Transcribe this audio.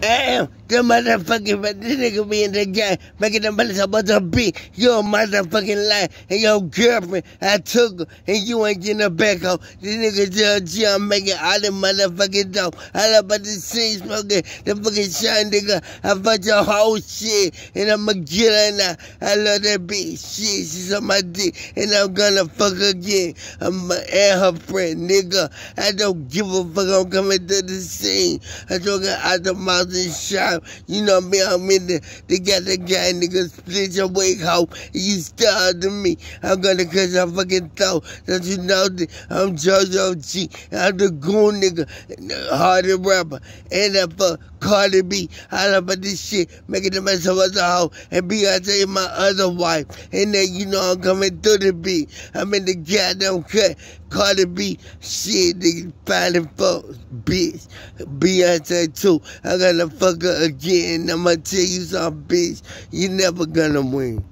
Damn, the motherfucking but this nigga be in the game, making the motherfucker beat. You a motherfucking lie, and your girlfriend, I took her, and you ain't getting her back home. This nigga G, I'm making all the motherfucking dope. All about the scene smoking, the fucking shine nigga. I fucked your whole shit, and I'ma get her now. I love that bitch, shit, she's on my dick, and I'm gonna fuck again. I'm and her friend, nigga. I don't give a fuck, I'm coming to the scene. I told her out the mouth and You know me, I'm in the, the guy, nigga, split your wig hoe. You to me. I'm gonna cut your fucking throat. Don't you know that I'm JoJo G. I'm the goon nigga, hardest rapper. And that for Cardi B. All about this shit, making the mess of us a hoe. And Beyonce my other wife. And then you know I'm coming through the beat. I'm in the goddamn cut. Cardi B, shit, nigga, finding folks, bitch. Beyonce too. I gotta fuck her again. I'ma tell you something, bitch. You never gonna win.